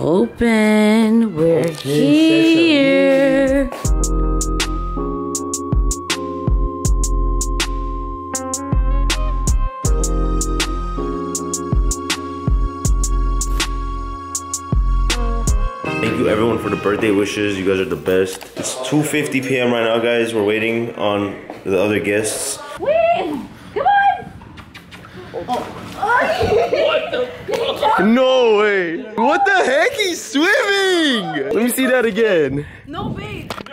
Open. We're here. Thank you everyone for the birthday wishes. You guys are the best. It's 2:50 p.m. right now, guys. We're waiting on the other guests. On! No way! What the heck? He's swimming! Let me see that again. No, babe.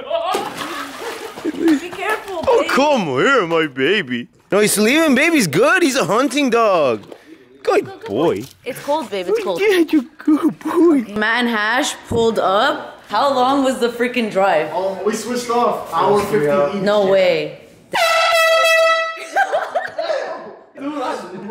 Be careful, Oh, come here, my baby. No, he's leaving. Baby's good. He's a hunting dog. Good boy. It's cold, babe. It's cold. Yeah, you good boy. Matt and Hash pulled up. How long was the freaking drive? Oh, we switched off. Hour 50 each. No way.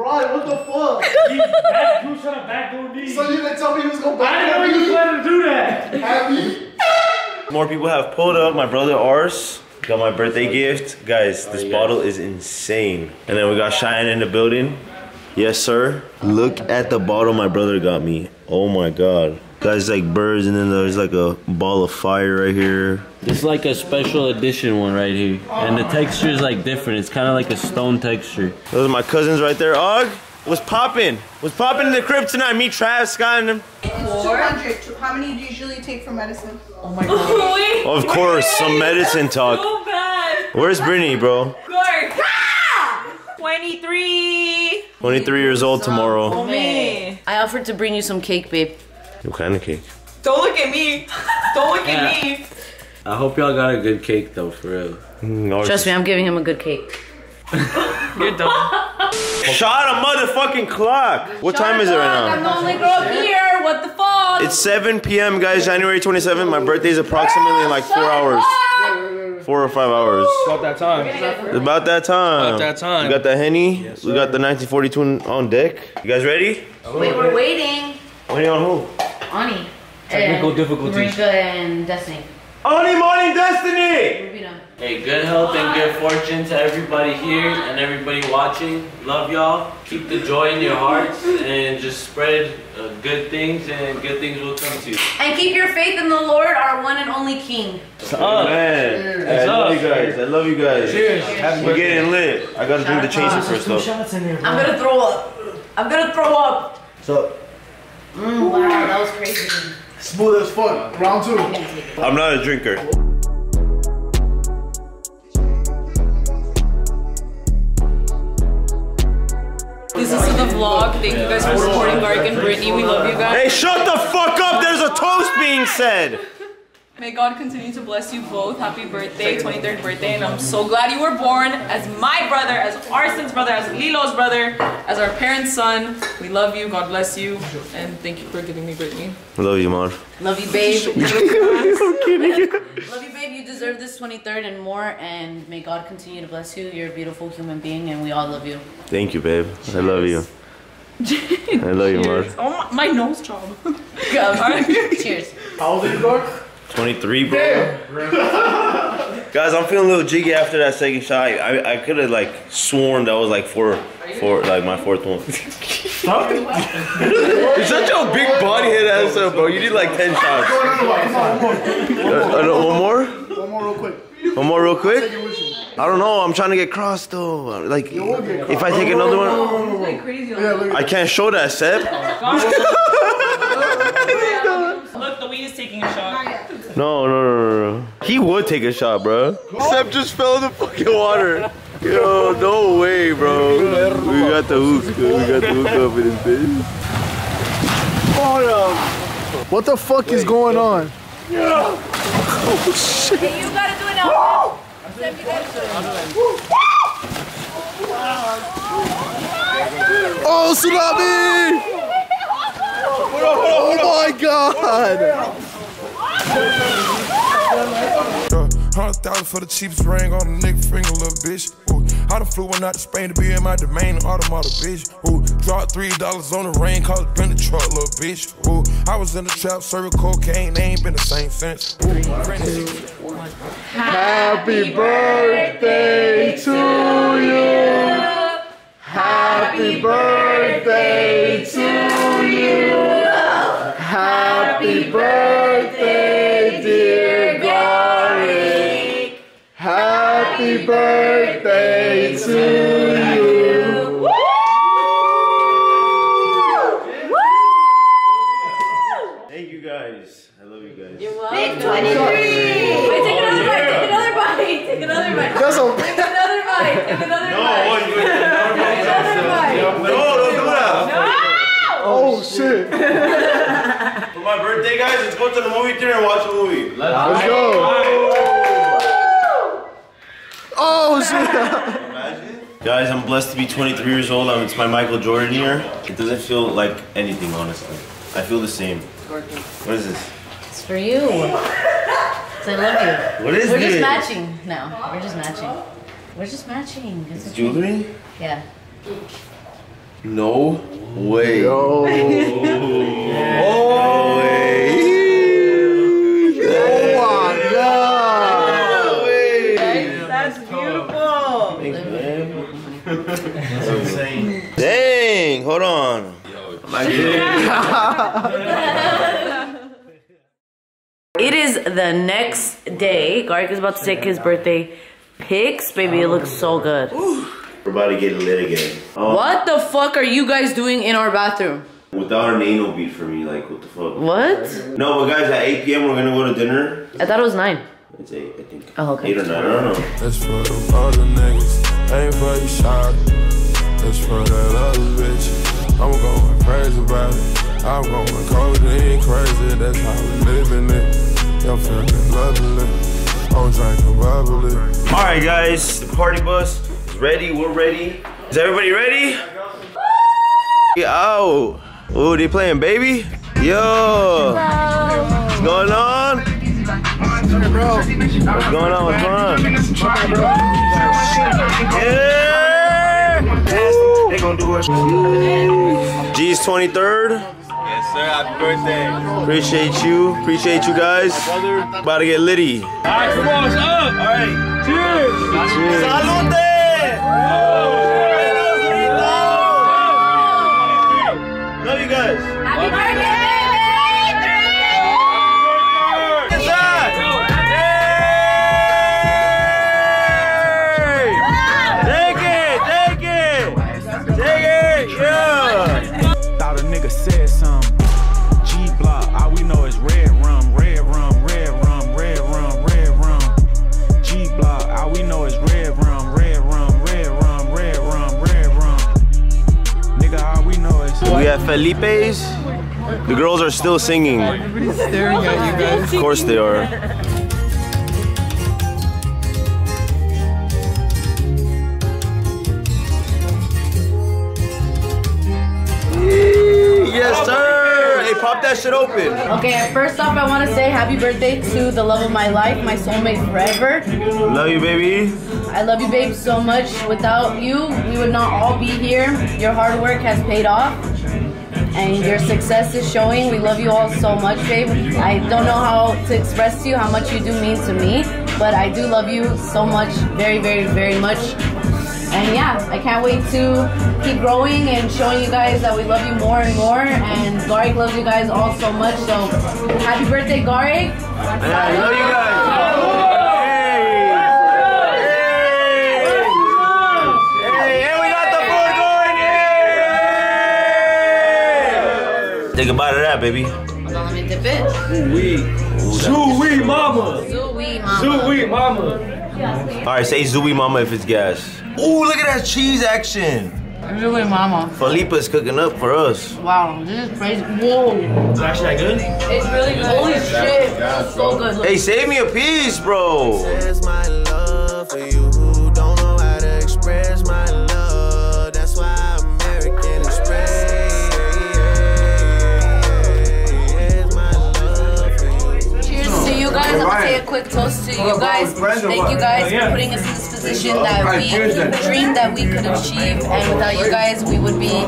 Brian, what the fuck? He, that, he was trying to backdoor me. So you didn't tell me he was gonna I didn't know he was planning to do that. Happy? More people have pulled up. My brother Ars got my birthday gift. Guys, this bottle is insane. And then we got Cheyenne in the building. Yes, sir. Look at the bottle my brother got me. Oh my god. Guys, like birds, and then there's like a ball of fire right here. It's like a special edition one right here. And the texture is like different. It's kind of like a stone texture. Those are my cousins right there. Og, what's popping? What's popping in the crib tonight? Me, Travis, Scott, and them. 200. How many do you usually take for medicine? Oh my god. of course, some medicine talk. So bad. Where's Britney, bro? Clark. Ah! 23. 23 years old tomorrow. Oh, Me. I offered to bring you some cake, babe. What kind of cake? Don't look at me. Don't look at me. I hope y'all got a good cake though, for real. Mm, Trust me, I'm giving him a good cake. You're dumb. Shot a motherfucking clock. What time is it right I'm now? the only girl here. What the fuck? It's 7 p.m., guys, January 27th. My birthday is approximately in like four hours. Four or five hours. About that time. It's about that time. About that time. We got the Henny. we got the 1942 on deck. You guys ready? Wait, we're waiting. Waiting on who? Ani. Technical and difficulties. Marinka and Destiny. Oni Morning Destiny! Rubina. Hey, good health and good fortune to everybody here and everybody watching. Love y'all. Keep the joy in your hearts and just spread uh, good things and good things will come to you. And keep your faith in the Lord, our one and only King. Man, I love you guys. I love you guys. Cheers. Happy We're getting lit. I gotta drink the chaser first though. shots in there, I'm gonna throw up. I'm gonna throw up. So, Mm, wow, that was crazy. smooth as fuck. Round two. I'm not a drinker. This is the vlog. Thank you guys for supporting Garik and Britney. We love you guys. Hey, shut the fuck up! There's a toast being said! May God continue to bless you both. Happy birthday, 23rd birthday, and I'm so glad you were born as my brother, as Arson's brother, as Lilo's brother, as our parents' son. We love you. God bless you, and thank you for giving me Britney. Love you, Mar. Love you, babe. I'm kidding. Love you, babe. You deserve this 23rd and more. And may God continue to bless you. You're a beautiful human being, and we all love you. Thank you, babe. I love you. I love you, Mar. Oh my, my nose job. Cheers. How old are you, Gark? 23, bro. Guys, I'm feeling a little jiggy after that second shot. I, I, I could have like sworn that was like four, four, like my fourth one. You're such a big body head ass up, bro. You need like 10 shots. No, no, no, come on, come on. Uh, one more? One more real quick. One more real quick? Take it with you. I don't know. I'm trying to get crossed though. Like, if I take another one, like crazy. Yeah, look I can't show that, Seb. Look, the weed is taking a shot. No, no, no, no, no. He would take a shot, bro. Seb just fell in the fucking water. Yo, no way, bro. We got the hook. We got the hook up in this bitch. Hold up. What the fuck is going on? Hey, you gotta do it now. Send me that Oh, tsunami! Oh my god! Yeah, Hundred thousand for the cheapest ring on a nigga finger, little bitch. Ooh, I done flew one out to Spain to be in my domain, automata, bitch. Ooh, dropped three dollars on the rain, called it been the truck, little bitch. Ooh, I was in the trap, serving cocaine, they ain't been the same since. Ooh, Happy birthday to you! Happy birthday to you! Happy birthday, birthday to you. Thank you guys. I love you guys. Big 23! Wait, take another bite, take another bite, take another bite. That's a Take another bite, take another No, bite. what, you Take another bite. No, don't do that. oh shit. For my birthday, guys, let's go to the movie theater and watch a movie. Let's go. Oh shit. Guys, I'm blessed to be 23 years old. It's my Michael Jordan year. It doesn't feel like anything, honestly. I feel the same. What is this? It's for you. 'Cause I love you. What is We're this? just matching now. We're just matching. We're just matching. It's okay. Jewelry? Yeah. No way. Yo. hold on. I'm It is the next day. Garg is about to take his birthday pics. Baby, it looks so good. We're about to get lit again. Um, What the fuck are you guys doing in our bathroom? Without an anal beat for me, like, what the fuck? What? No, but guys, at 8 p.m. we're gonna go to dinner. I thought it was nine. It's 8, I think. Oh, okay. 8 or 9, I don't know. That's for them other niggas. Ain't for you shot. That's for that other bitch. I'm going crazy about it. I'm going codeine crazy. That's how we living it. I'm feeling lovely. I'm drinking bubbly. All right, guys, the party bus is ready. We're ready. Is everybody ready? Yo, oh, they playing baby? Yo, what's going on? What's going on? What's going on? Yeah. They gonna do it. G's 23rd. Yes, sir. Happy birthday. Appreciate you. Appreciate you guys. About to get litty. All right, come on, it's up. All right. Cheers. Salute! Love Felipe's. The girls are still singing. Staring at you guys. Of course they are. Yes, sir. Hey, pop that shit open. Okay, first off, I want to say happy birthday to the love of my life, my soulmate forever. Love you, baby. I love you, babe, so much. Without you, we would not all be here. Your hard work has paid off. And your success is showing. We love you all so much, babe. I don't know how to express to you how much you do mean to me, but I do love you so much, very, very, very much. And yeah, I can't wait to keep growing and showing you guys that we love you more and more. And Garik loves you guys all so much. So happy birthday, Garik. I love you guys. Hey, and we got the food going. Yay! Take a bite of that, baby. Hold on, let me dip it. Zooey mama. Zooey, mama. Zooey mama. All right, say Zooey Mama if it's gas. Ooh, look at that cheese action. Zooey, mama. Felipe's cooking up for us. Wow, this is crazy. Whoa. Is it actually that good? It's really good. Holy shit. It's so good. Hey, save me a piece, bro. It's my love for you who don't know how to express my quick toast to you guys. Thank you guys oh, for putting us in this position that we dreamed that we could achieve. And without you guys, we would be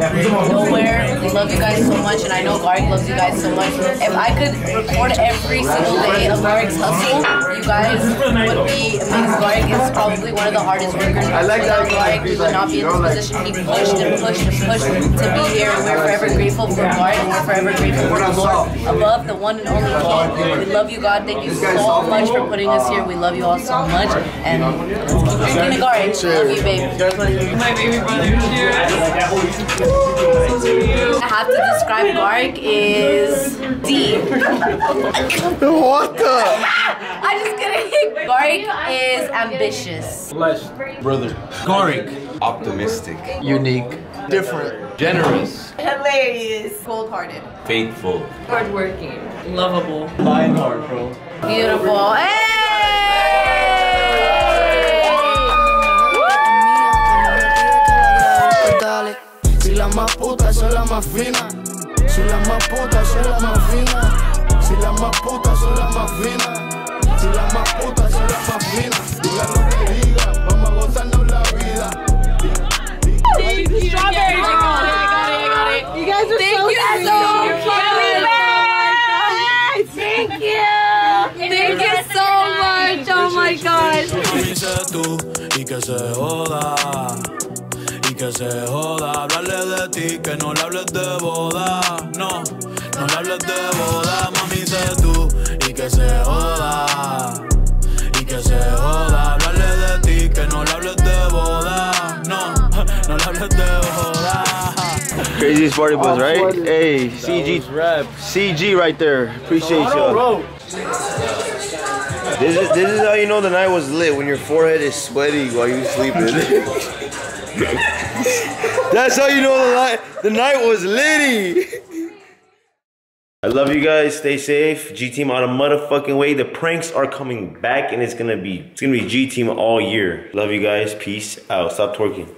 nowhere. We love you guys so much, and I know Garik loves you guys so much. If I could record every single day of Garik's hustle, you guys would be amazing. Garik is probably one of the hardest workers. I like Without Garik, we would not be in this position. He pushed and pushed and pushed to be here, and we're forever grateful for Garik. and We're forever grateful for the Lord above, the one and only King. We love you, God. Thank you so much for putting us here. We love you all so much, and let's keep drinking. Love you, babe. My baby brother, cheers. I have to describe Garik is D. What the? I'm just kidding. Garik is ambitious. Blessed. Brother. Garik. Optimistic. Unique. Different. Generous. Hilarious. Cold hearted. Faithful. Hardworking. Lovable. Lionheart, bro. Beautiful. Dale. Si las más putas son las más finas. Si las más putas son las más finas. Si las más putas son las más finas. Si las más putas son las más finas. Diga lo que diga, vamos a gozarnos la vida. Strawberry. I got it. I got it. I got it. You guys are Thank so you sweet. so much. Thank you. Thank you so much. Oh my gosh. Que se joda. Y que se joda. Hablarle de ti, que no le hables de boda. No, no le hables de boda. Mami, sé tú y que se joda. Y que se joda. Hablarle de ti, que no le hables de boda. No, no le hables de boda. Craziest party bus, right? Hey, CG, CG right there. Appreciate y'all. This is this is how you know the night was lit when your forehead is sweaty while you're sleeping. That's how you know the night the night was litty. I love you guys. Stay safe. G Team out of motherfucking way. The pranks are coming back, and it's gonna be it's gonna be G Team all year. Love you guys. Peace out. Stop twerking.